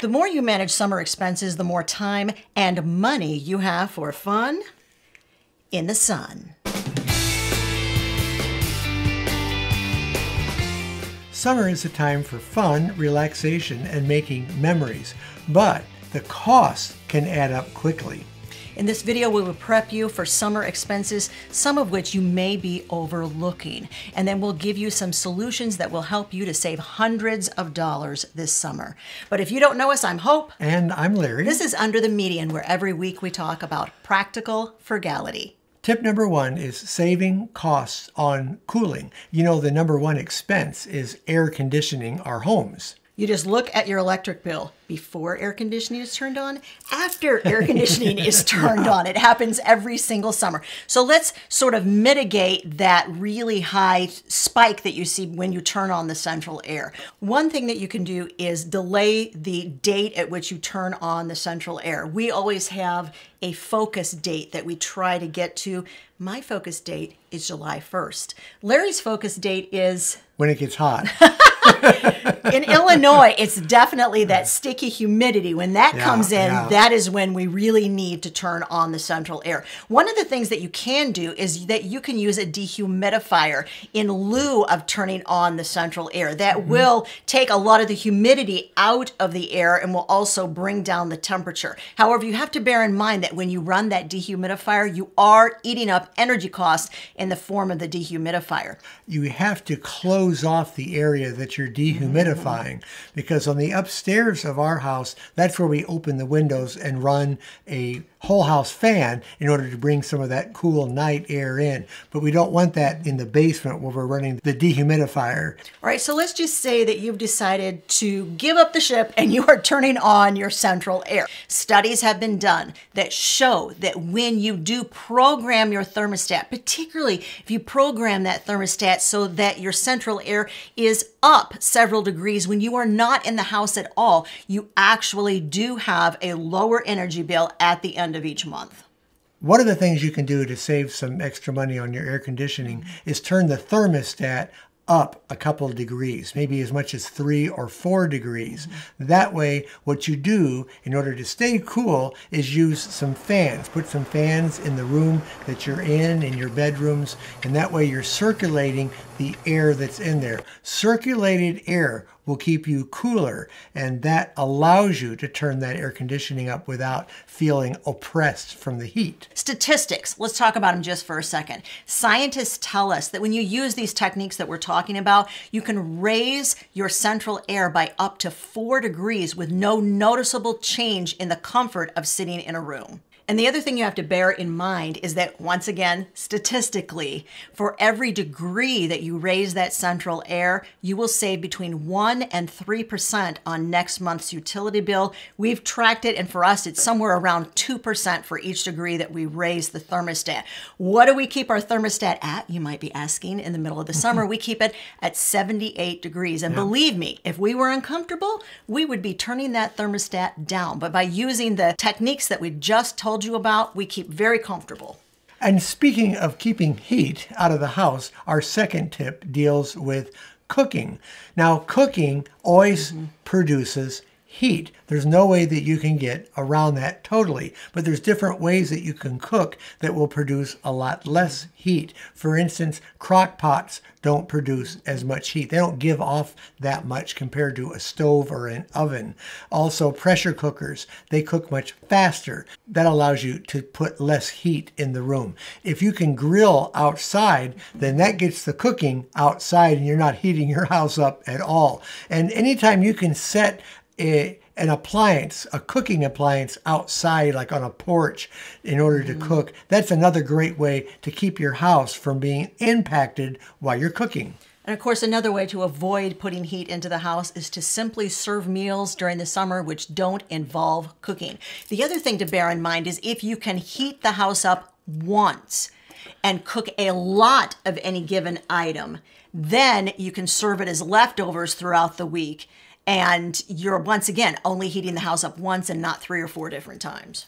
The more you manage summer expenses, the more time and money you have for fun in the sun. Summer is a time for fun, relaxation, and making memories, but the costs can add up quickly. In this video, we will prep you for summer expenses, some of which you may be overlooking. And then we'll give you some solutions that will help you to save hundreds of dollars this summer. But if you don't know us, I'm Hope. And I'm Larry. This is Under the Median, where every week we talk about practical frugality. Tip number one is saving costs on cooling. You know, the number one expense is air conditioning our homes. You just look at your electric bill before air conditioning is turned on, after air conditioning is turned on. It happens every single summer. So let's sort of mitigate that really high spike that you see when you turn on the central air. One thing that you can do is delay the date at which you turn on the central air. We always have a focus date that we try to get to. My focus date is July 1st. Larry's focus date is when it gets hot. in Illinois, it's definitely that sticky humidity. When that yeah, comes in, yeah. that is when we really need to turn on the central air. One of the things that you can do is that you can use a dehumidifier in lieu of turning on the central air. That mm-hmm. will take a lot of the humidity out of the air and will also bring down the temperature. However, you have to bear in mind that when you run that dehumidifier, you are eating up energy costs in the form of the dehumidifier. You have to close off the area that you're dehumidifying because on the upstairs of our house, that's where we open the windows and run a whole house fan in order to bring some of that cool night air in. But we don't want that in the basement where we're running the dehumidifier. All right, so let's just say that you've decided to give up the ship and you are turning on your central air. Studies have been done that show that when you do program your thermostat, particularly if you program that thermostat so that your central air is up several degrees when you are not in the house at all, you actually do have a lower energy bill at the end of each month. One of the things you can do to save some extra money on your air conditioning is turn the thermostat up a couple degrees, maybe as much as three or four degrees. That way, what you do in order to stay cool is use some fans. Put some fans in the room that you're in, in your bedrooms, and that way you're circulating the air that's in there. Circulated air will keep you cooler, and that allows you to turn that air conditioning up without feeling oppressed from the heat. Statistics, let's talk about them just for a second. Scientists tell us that when you use these techniques that we're talking about, you can raise your central air by up to four degrees with no noticeable change in the comfort of sitting in a room. And the other thing you have to bear in mind is that, once again, statistically, for every degree that you raise that central air, you will save between 1 and 3% on next month's utility bill. We've tracked it, and for us, it's somewhere around 2% for each degree that we raise the thermostat. What do we keep our thermostat at? You might be asking in the middle of the summer. we keep it at 78 degrees. And yeah. believe me, if we were uncomfortable, we would be turning that thermostat down. But by using the techniques that we just told told you about, we keep very comfortable. And speaking of keeping heat out of the house, our second tip deals with cooking. Now, cooking always mm-hmm. produces heat. There's no way that you can get around that totally, but there's different ways that you can cook that will produce a lot less heat. For instance, crock pots don't produce as much heat. They don't give off that much compared to a stove or an oven. Also, pressure cookers, they cook much faster. That allows you to put less heat in the room. If you can grill outside, then that gets the cooking outside and you're not heating your house up at all. And anytime you can set a, an appliance, a cooking appliance outside, like on a porch, in order to mm. cook. That's another great way to keep your house from being impacted while you're cooking. And of course, another way to avoid putting heat into the house is to simply serve meals during the summer which don't involve cooking. The other thing to bear in mind is if you can heat the house up once and cook a lot of any given item, then you can serve it as leftovers throughout the week and you're once again only heating the house up once and not three or four different times.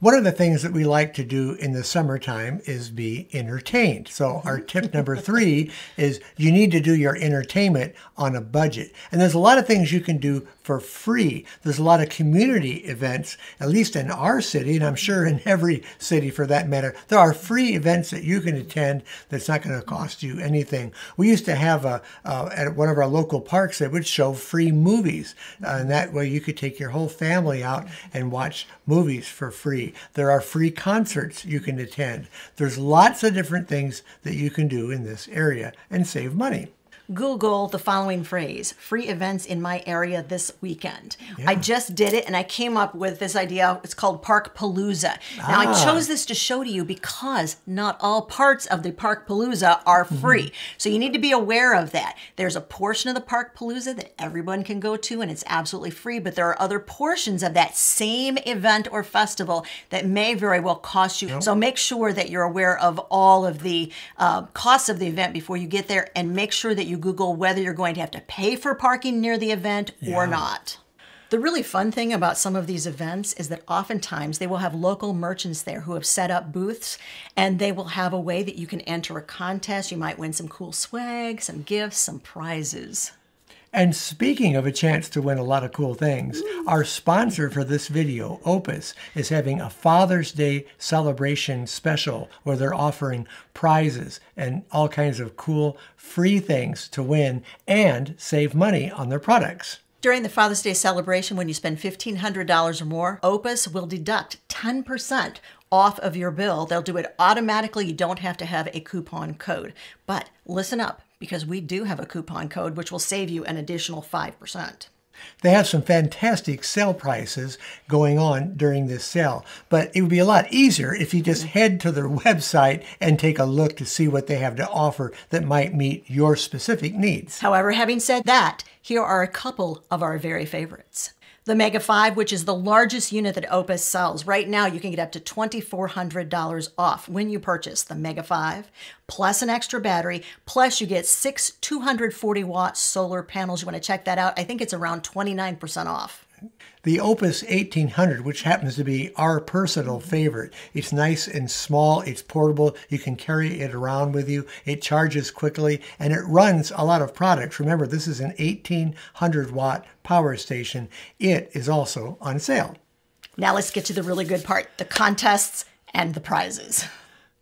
One of the things that we like to do in the summertime is be entertained. So, our tip number three is you need to do your entertainment on a budget. And there's a lot of things you can do for free. There's a lot of community events, at least in our city, and I'm sure in every city for that matter. There are free events that you can attend that's not going to cost you anything. We used to have a uh, at one of our local parks that would show free movies, uh, and that way you could take your whole family out and watch movies for free. There are free concerts you can attend. There's lots of different things that you can do in this area and save money. Google the following phrase free events in my area this weekend. Yeah. I just did it and I came up with this idea. It's called Park Palooza. Now, ah. I chose this to show to you because not all parts of the Park Palooza are mm-hmm. free. Mm-hmm. So you need to be aware of that. There's a portion of the Park Palooza that everyone can go to and it's absolutely free, but there are other portions of that same event or festival that may very well cost you. Yep. So make sure that you're aware of all of the uh, costs of the event before you get there and make sure that you you Google whether you're going to have to pay for parking near the event yeah. or not. The really fun thing about some of these events is that oftentimes they will have local merchants there who have set up booths and they will have a way that you can enter a contest. You might win some cool swag, some gifts, some prizes. And speaking of a chance to win a lot of cool things, mm. our sponsor for this video, Oupes, is having a Father's Day celebration special where they're offering prizes and all kinds of cool free things to win and save money on their products. During the Father's Day celebration, when you spend $1,500 or more, Oupes will deduct 10% off of your bill. They'll do it automatically. You don't have to have a coupon code. But listen up because we do have a coupon code which will save you an additional 5%. They have some fantastic sale prices going on during this sale, but it would be a lot easier if you just head to their website and take a look to see what they have to offer that might meet your specific needs. However, having said that, here are a couple of our very favorites. The Mega 5, which is the largest unit that Oupes sells. Right now, you can get up to $2,400 off when you purchase the Mega 5, plus an extra battery, plus you get six 240 watt solar panels. You want to check that out? I think it's around 29% off the Oupes 1800, which happens to be our personal favorite. It's nice and small, it's portable, you can carry it around with you, it charges quickly, and it runs a lot of products. Remember, this is an 1800 watt power station. It is also on sale. Now let's get to the really good part the contests and the prizes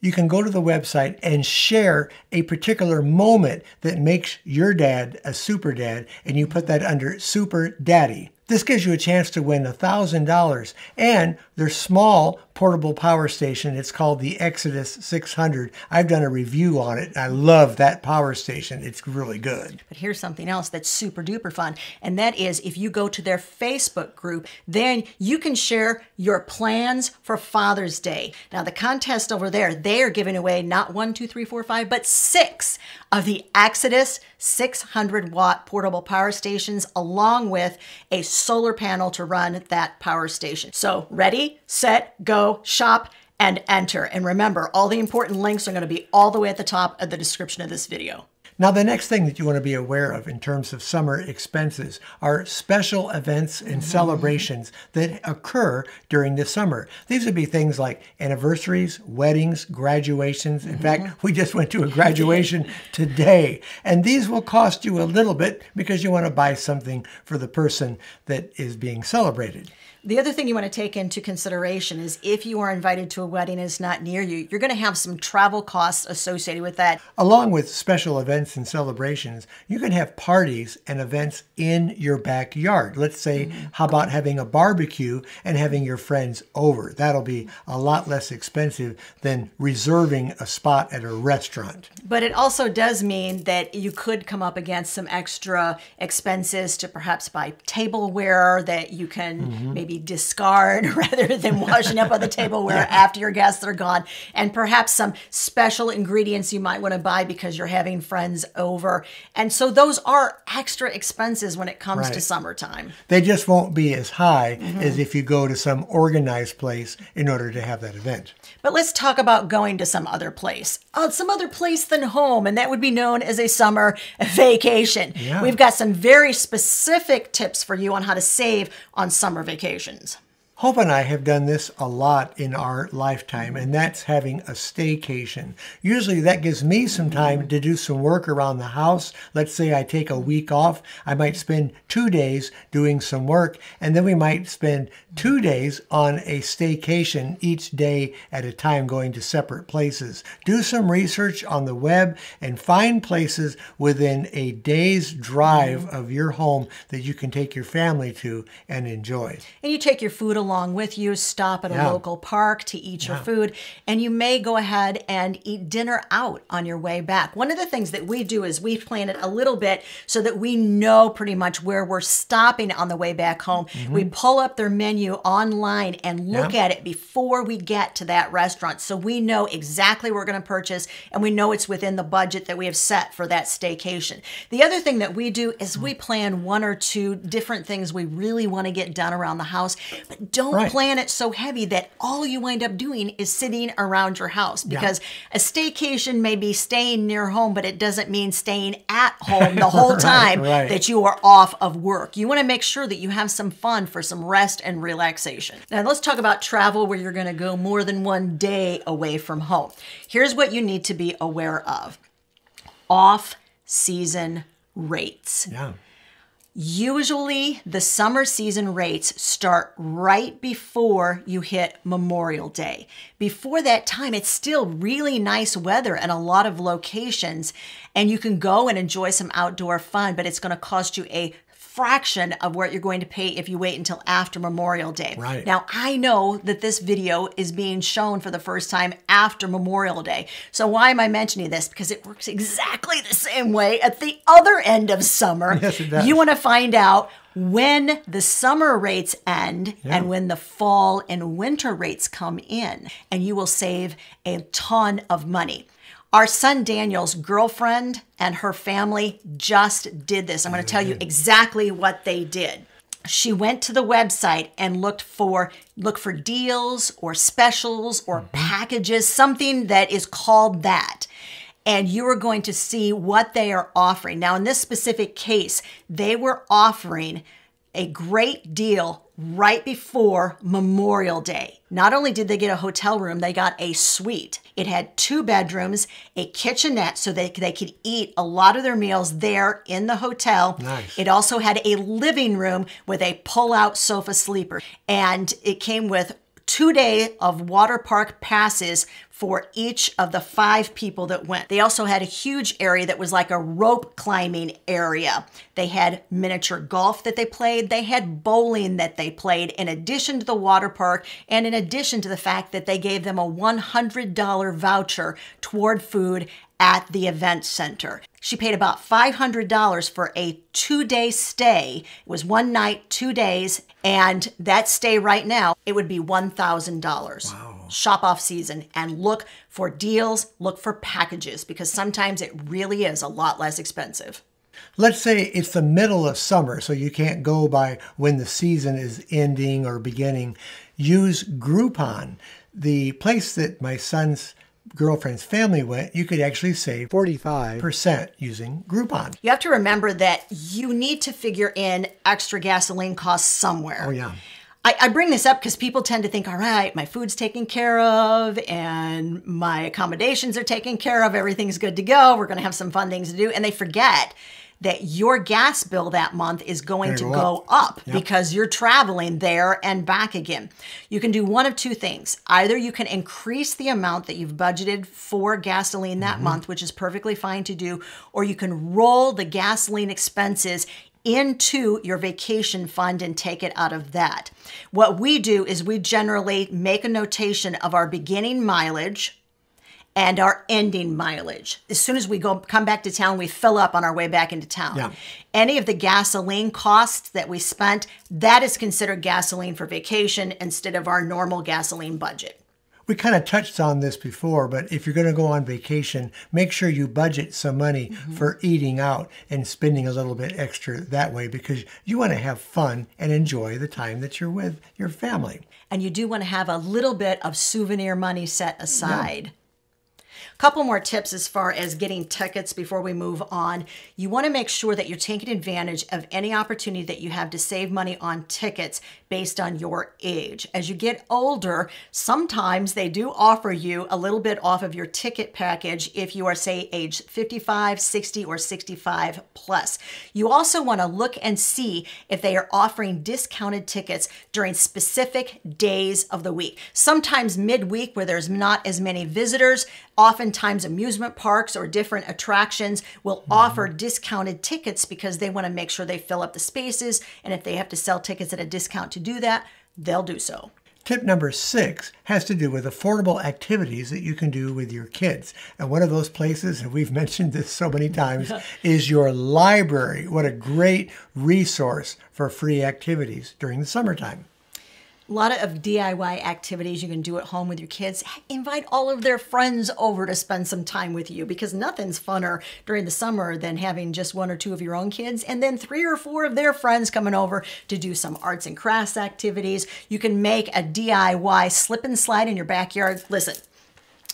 you can go to the website and share a particular moment that makes your dad a super dad, and you put that under Super Daddy. This gives you a chance to win $1,000 and their small portable power station. It's called the Exodus 600. I've done a review on it. I love that power station. It's really good. But here's something else that's super duper fun, and that is if you go to their Facebook group, then you can share your plans for Father's Day. Now, the contest over there, they are giving away not one, two, three, four, five, but six of the Exodus 600 watt portable power stations, along with a solar panel to run that power station. So, ready, set, go, shop, and enter. And remember, all the important links are going to be all the way at the top of the description of this video. Now, the next thing that you want to be aware of in terms of summer expenses are special events and mm-hmm. celebrations that occur during the summer. These would be things like anniversaries, weddings, graduations. In mm-hmm. fact, we just went to a graduation today. And these will cost you a little bit because you want to buy something for the person that is being celebrated. The other thing you want to take into consideration is if you are invited to a wedding and it's not near you, you're going to have some travel costs associated with that. Along with special events and celebrations, you can have parties and events in your backyard. Let's say, mm-hmm. how about having a barbecue and having your friends over? That'll be a lot less expensive than reserving a spot at a restaurant. But it also does mean that you could come up against some extra expenses to perhaps buy tableware that you can mm-hmm. maybe maybe discard rather than washing up on the tableware yeah. after your guests are gone, and perhaps some special ingredients you might want to buy because you're having friends over. And so those are extra expenses when it comes right. to summertime. They just won't be as high mm-hmm. as if you go to some organized place in order to have that event. But let's talk about going to some other place, uh, some other place than home, and that would be known as a summer vacation. Yeah. We've got some very specific tips for you on how to save on summer vacation versions. Hope and I have done this a lot in our lifetime, and that's having a staycation. Usually that gives me some time to do some work around the house. Let's say I take a week off, I might spend two days doing some work, and then we might spend two days on a staycation each day at a time going to separate places. Do some research on the web and find places within a day's drive of your home that you can take your family to and enjoy. And you take your food along along with you, stop at a Yeah. local park to eat your food, and you may go ahead and eat dinner out on your way back. One of the things that we do is we plan it a little bit so that we know pretty much where we're stopping on the way back home. We pull up their menu online and look Mm-hmm. Yeah. at it before we get to that restaurant so we know exactly what we're going to purchase and we know it's within the budget that we have set for that staycation. The other thing that we do is we plan one or two different things we really want to get done around the house, but don't Right. plan it so heavy that all you wind up doing is sitting around your house because a staycation may be staying near home, but it doesn't mean staying at home the whole Right, time right. that you are off of work. You want to make sure that you have some fun for some rest and relaxation. Now, let's talk about travel where you're going to go more than one day away from home. Here's what you need to be aware of off season rates. Yeah. Usually, the summer season rates start right before you hit Memorial Day. Before that time, it's still really nice weather and a lot of locations, and you can go and enjoy some outdoor fun, but it's going to cost you a fraction of what you're going to pay if you wait until after Memorial Day. Right. Now, I know that this video is being shown for the first time after Memorial Day. So why am I mentioning this? Because it works exactly the same way at the other end of summer. Yes, it does. You want to find out when the summer rates end Yeah. and when the fall and winter rates come in, and you will save a ton of money. Our son Daniel's girlfriend and her family just did this. I'm going to tell you exactly what they did. She went to the website and looked for look for deals or specials or mm-hmm. packages, something that is called that and you are going to see what they are offering. Now, in this specific case, they were offering a great deal right before Memorial Day. Not only did they get a hotel room, they got a suite. It had two bedrooms, a kitchenette so they, they could eat a lot of their meals there in the hotel. Nice. It also had a living room with a pull out sofa sleeper. And it came with two day of water park passes for each of the five people that went. They also had a huge area that was like a rope climbing area. They had miniature golf that they played. They had bowling that they played in addition to the water park and in addition to the fact that they gave them a $100 voucher toward food at the event center. She paid about $500 for a two day stay. It was one night, two days, and that stay right now, it would be $1,000. Wow. Shop off season and look for deals, look for packages because sometimes it really is a lot less expensive. Let's say it's the middle of summer, so you can't go by when the season is ending or beginning. Use Groupon. The place that my son's girlfriend's family went, you could actually save 45% using Groupon. You have to remember that you need to figure in extra gasoline costs somewhere. Oh, yeah. I, I bring this up because people tend to think, all right, my food's taken care of and my accommodations are taken care of. Everything's good to go. We're going to have some fun things to do. And they forget that your gas bill that month is going to go go up because you're traveling there and back again. You can do one of two things. Either you can increase the amount that you've budgeted for gasoline that mm-hmm. month, which is perfectly fine to do, or you can roll the gasoline expenses into your vacation fund and take it out of that. What we do is we generally make a notation of our beginning mileage and our ending mileage. As soon as we go come back to town, we fill up on our way back into town. Yeah. Any of the gasoline costs that we spent, that is considered gasoline for vacation instead of our normal gasoline budget. We kind of touched on this before, but if you're going to go on vacation, make sure you budget some money mm-hmm. for eating out and spending a little bit extra that way because you want to have fun and enjoy the time that you're with your family. And you do want to have a little bit of souvenir money set aside. Couple more tips as far as getting tickets before we move on. You want to make sure that you're taking advantage of any opportunity that you have to save money on tickets based on your age. As you get older, sometimes they do offer you a little bit off of your ticket package if you are, say, age 55, 60, or 65 plus. You also want to look and see if they are offering discounted tickets during specific days of the week. Sometimes midweek, where there's not as many visitors, oftentimes amusement parks or different attractions will mm-hmm. offer discounted tickets because they want to make sure they fill up the spaces. And if they have to sell tickets at a discount to do that, they'll do so. Tip number six has to do with affordable activities that you can do with your kids. And one of those places, and we've mentioned this so many times, is your library. What a great resource for free activities during the summertime a lot of DIY activities you can do at home with your kids. Invite all of their friends over to spend some time with you because nothing's funner during the summer than having just one or two of your own kids and then three or four of their friends coming over to do some arts and crafts activities. You can make a DIY slip and slide in your backyard. Listen,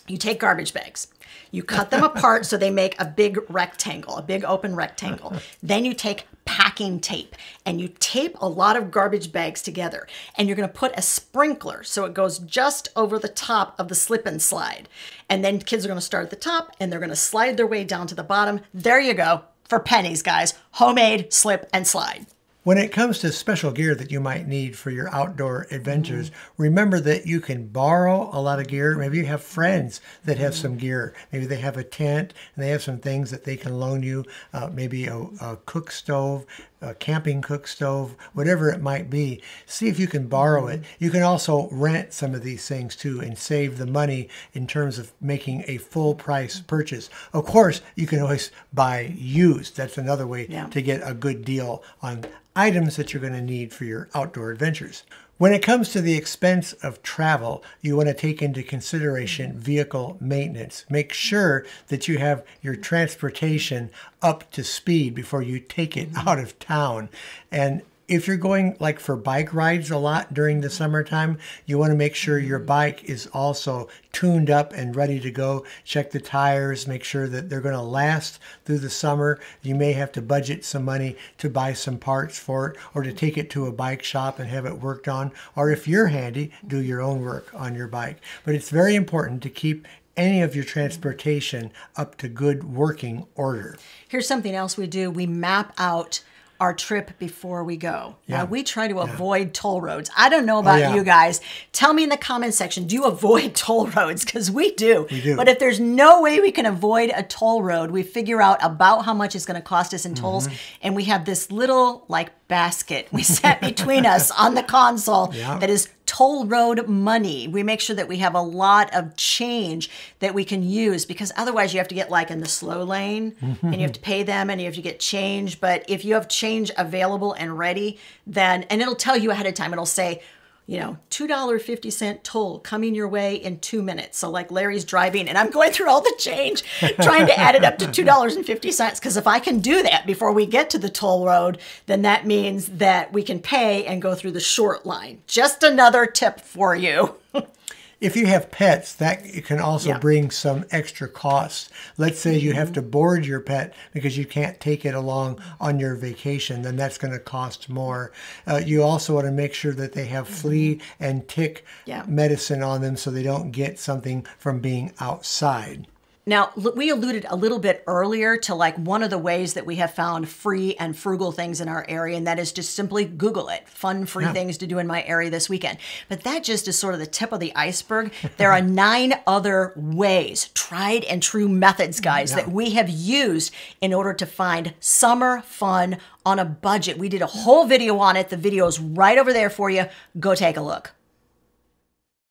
you take garbage bags. You cut them apart so they make a big rectangle, a big open rectangle. Then you take packing tape and you tape a lot of garbage bags together and you're going to put a sprinkler so it goes just over the top of the slip and slide. And then kids are going to start at the top and they're going to slide their way down to the bottom. There you go for pennies, guys. Homemade slip and slide. When it comes to special gear that you might need for your outdoor adventures, mm-hmm. remember that you can borrow a lot of gear. Maybe you have friends that have mm-hmm. some gear. Maybe they have a tent and they have some things that they can loan you. Uh, maybe a, a cook stove, a camping cook stove, whatever it might be. See if you can borrow it. Mm-hmm. You can also rent some of these things too and save the money in terms of making a full price purchase. Of course, you can always buy used. That's another way yeah. to get a good deal on items that you're going to need for your outdoor adventures. When it comes to the expense of travel, you want to take into consideration vehicle maintenance. Make sure that you have your transportation up to speed before you take it mm-hmm. out of town. And if you're going like for bike rides a lot during the summertime, you want to make sure your mm-hmm. bike is also tuned up and ready to go. Check the tires, make sure that they're going to last through the summer. You may have to budget some money to buy some parts for it or to take it to a bike shop and have it worked on. Or if you're handy, do your own work on your bike. But it's very important to keep any of your transportation up to good working order. Here's something else we do we map out our trip before we go. Yeah. Now, we try to yeah. avoid toll roads. I don't know oh, about oh, yeah. you guys. Tell me in the comment section, do you avoid toll roads? Because we do. We do. But if there's no way we can avoid a toll road, we figure out about how much it's going to cost us in tolls. Mm-hmm. And we have this little, like, basket we set between us on the console that is toll road money. We make sure that we have a lot of change that we can use because otherwise you have to get like in the slow lane mm-hmm. and you have to pay them and you have to get change. But if you have change available and ready, then, and it'll tell you ahead of time, it'll say, you know, $2.50 toll coming your way in two minutes. So, like Larry's driving, and I'm going through all the change, trying to add it up to $2.50. Because if I can do that before we get to the toll road, then that means that we can pay and go through the short line. Just another tip for you. If you have pets, that can also yeah. bring some extra costs. Let's say you have to board your pet because you can't take it along on your vacation, then that's going to cost more. Uh, you also want to make sure that they have flea and tick yeah. medicine on them so they don't get something from being outside. Now, we alluded a little bit earlier to like one of the ways that we have found free and frugal things in our area, and that is just simply Google it. Fun, free yeah. things to do in my area this weekend. But that just is sort of the tip of the iceberg. There are nine other ways, tried and true methods, guys, yeah. that we have used in order to find summer fun on a budget. We did a whole video on it. The video is right over there for you. Go take a look.